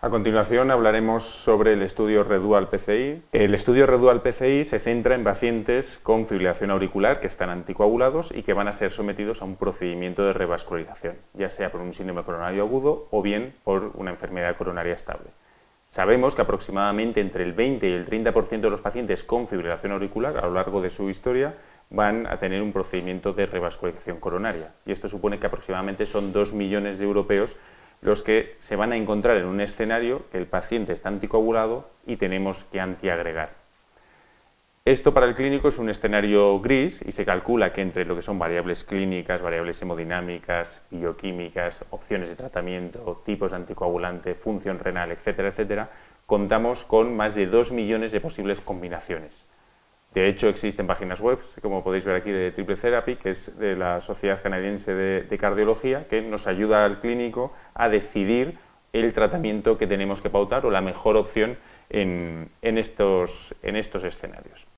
A continuación hablaremos sobre el estudio Redual PCI. El estudio Redual PCI se centra en pacientes con fibrilación auricular que están anticoagulados y que van a ser sometidos a un procedimiento de revascularización, ya sea por un síndrome coronario agudo o bien por una enfermedad coronaria estable. Sabemos que aproximadamente entre el 20 y el 30% de los pacientes con fibrilación auricular a lo largo de su historia van a tener un procedimiento de revascularización coronaria y esto supone que aproximadamente son 2 millones de europeos los que se van a encontrar en un escenario que el paciente está anticoagulado y tenemos que antiagregar. Esto para el clínico es un escenario gris y se calcula que entre lo que son variables clínicas, variables hemodinámicas, bioquímicas, opciones de tratamiento, tipos de anticoagulante, función renal, etcétera, etcétera, contamos con más de 2 millones de posibles combinaciones. De hecho, existen páginas web, como podéis ver aquí, de Triple Therapy, que es de la Sociedad Canadiense de, Cardiología, que nos ayuda al clínico a decidir el tratamiento que tenemos que pautar o la mejor opción en estos escenarios.